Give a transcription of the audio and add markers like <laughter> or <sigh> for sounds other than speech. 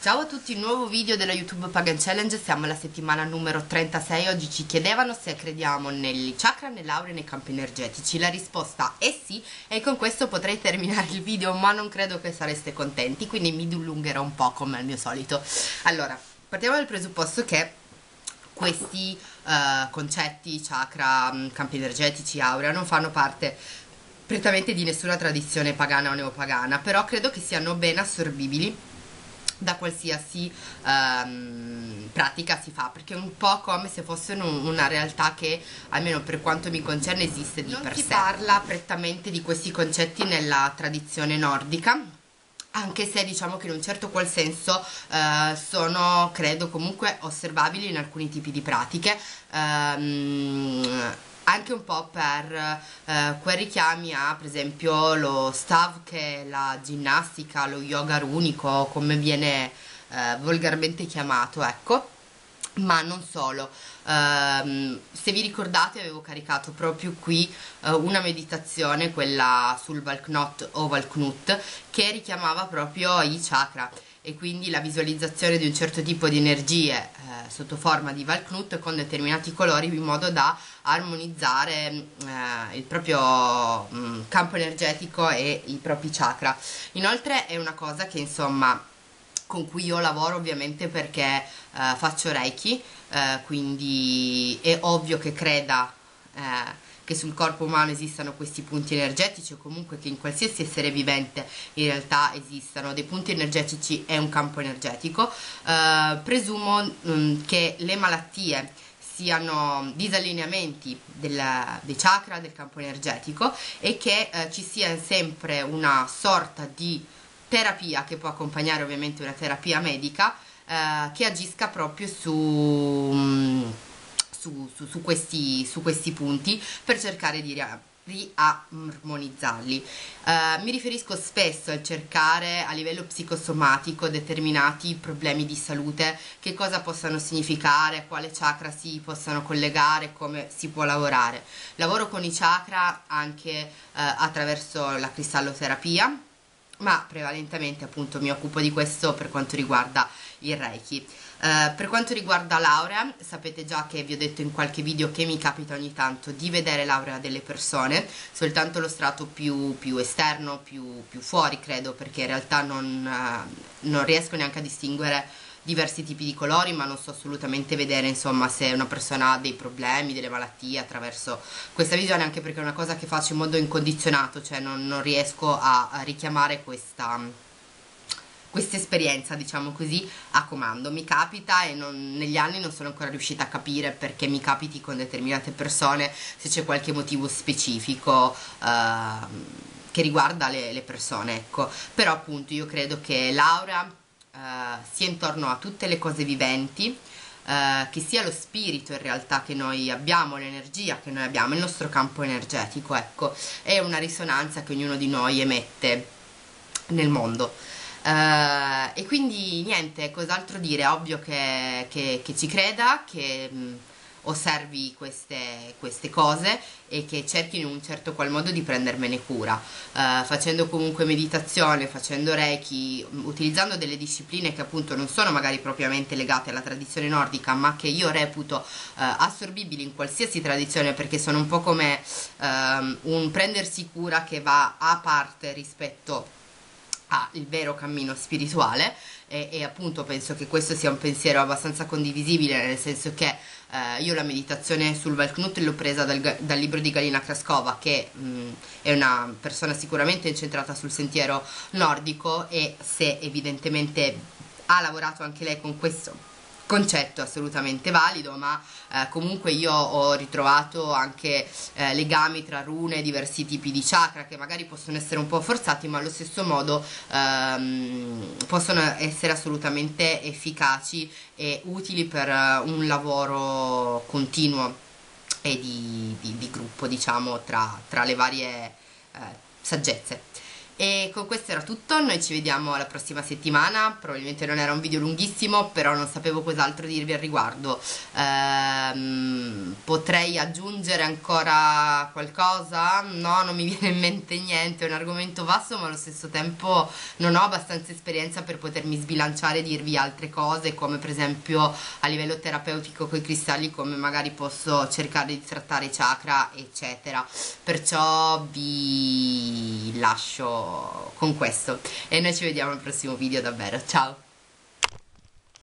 Ciao a tutti, nuovo video della YouTube Pagan Challenge, siamo alla settimana numero 36, oggi ci chiedevano se crediamo negli chakra, nell'aura e nei campi energetici, la risposta è sì e con questo potrei terminare il video ma non credo che sareste contenti, quindi mi dilungherò un po' come al mio solito. Allora, partiamo dal presupposto che questi uh, concetti, chakra, mm, campi energetici, aura, non fanno parte prettamente di nessuna tradizione pagana o neopagana, però credo che siano ben assorbibili da qualsiasi um, pratica si fa perché è un po' come se fossero una realtà che almeno per quanto mi concerne esiste di non per sé. Non si parla prettamente di questi concetti nella tradizione nordica anche se diciamo che in un certo qual senso eh, sono credo comunque osservabili in alcuni tipi di pratiche ehm, anche un po' per eh, quei richiami a per esempio lo stav che è la ginnastica, lo yoga runico come viene eh, volgarmente chiamato ecco. Ma non solo. Um, se vi ricordate avevo caricato proprio qui uh, una meditazione quella sul Valknot o Valknut che richiamava proprio i chakra e quindi la visualizzazione di un certo tipo di energie eh, sotto forma di Valknut con determinati colori in modo da armonizzare eh, il proprio mh, mm, campo energetico e i propri chakra. Inoltre è una cosa che insomma con cui io lavoro ovviamente perché eh, faccio Reiki, eh, quindi è ovvio che creda eh, che sul corpo umano esistano questi punti energetici o comunque che in qualsiasi essere vivente in realtà esistano. Dei punti energetici e un campo energetico, eh, presumo mh, mm, che le malattie siano disallineamenti del, dei chakra, del campo energetico e che eh, ci sia sempre una sorta di terapia che può accompagnare ovviamente una terapia medica eh, che agisca proprio su... Mh, mm, su, su, su, questi, su questi punti per cercare di riarmonizzarli. Uh, mi riferisco spesso al cercare a livello psicosomatico determinati problemi di salute, che cosa possano significare, quale chakra si possano collegare, come si può lavorare. Lavoro con i chakra anche uh, attraverso la cristalloterapia, ma prevalentemente appunto mi occupo di questo per quanto riguarda il Reiki. Uh, per quanto riguarda l'aurea, sapete già che vi ho detto in qualche video che mi capita ogni tanto di vedere l'aurea delle persone, soltanto lo strato più, più esterno, più, più, fuori credo, perché in realtà non, uh, non riesco neanche a distinguere diversi tipi di colori ma non so assolutamente vedere insomma se una persona ha dei problemi, delle malattie attraverso questa visione anche perché è una cosa che faccio in modo incondizionato cioè non, non riesco a, richiamare questa questa esperienza, diciamo così, a comando. Mi capita e non, negli anni non sono ancora riuscita a capire perché mi capiti con determinate persone, se c'è qualche motivo specifico uh, che riguarda le, le, persone, ecco. Però appunto io credo che l'aura uh, sia intorno a tutte le cose viventi, Uh, che sia lo spirito in realtà che noi abbiamo, l'energia che noi abbiamo, il nostro campo energetico, ecco, è una risonanza che ognuno di noi emette nel mondo. Uh, e quindi niente, cos'altro dire? Ovvio che, che, che ci creda, che mh, mm, osservi queste, queste, cose e che cerchi in un certo qual modo di prendermene cura, uh, facendo comunque meditazione, facendo reiki, mm, utilizzando delle discipline che appunto non sono magari propriamente legate alla tradizione nordica, ma che io reputo uh, assorbibili in qualsiasi tradizione perché sono un po' come un prendersi cura che va a parte rispetto ha il vero cammino spirituale e, e, appunto penso che questo sia un pensiero abbastanza condivisibile nel senso che eh, io la meditazione sul Valknut l'ho presa dal, dal, libro di Galina Kraskova che mh, è una persona sicuramente incentrata sul sentiero nordico e se evidentemente ha lavorato anche lei con questo concetto assolutamente valido ma eh, comunque io ho ritrovato anche eh, legami tra rune diversi tipi di chakra che magari possono essere un po' forzati ma allo stesso modo ehm, possono essere assolutamente efficaci e utili per uh, un lavoro continuo e di, di, di gruppo diciamo tra, tra le varie eh, saggezze e con questo era tutto, noi ci vediamo la prossima settimana, probabilmente non era un video lunghissimo, però non sapevo cos'altro dirvi al riguardo. Ehm, potrei aggiungere ancora qualcosa? No, non mi <laughs> viene in mente niente, è un argomento vasto ma allo stesso tempo non ho abbastanza esperienza per potermi sbilanciare e dirvi altre cose come per esempio a livello terapeutico con i cristalli come magari posso cercare di trattare chakra eccetera. Perciò lascio con questo. E noi ci vediamo al prossimo video davvero. Ciao